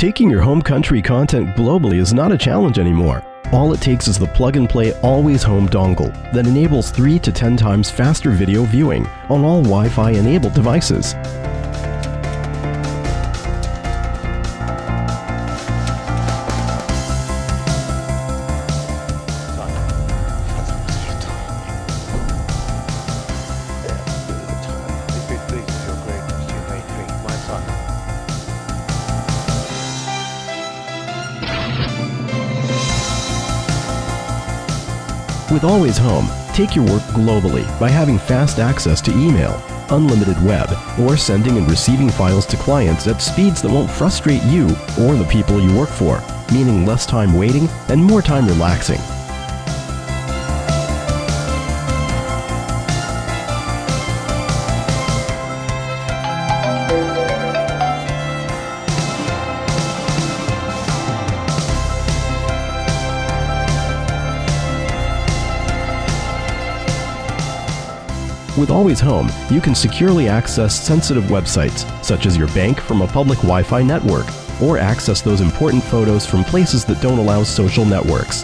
Taking your home country content globally is not a challenge anymore. All it takes is the plug-and-play Always Home dongle that enables 3 to 10 times faster video viewing on all Wi-Fi enabled devices. With Always Home, take your work globally by having fast access to email, unlimited web, or sending and receiving files to clients at speeds that won't frustrate you or the people you work for, meaning less time waiting and more time relaxing. With Always Home, you can securely access sensitive websites, such as your bank from a public Wi Fi network, or access those important photos from places that don't allow social networks.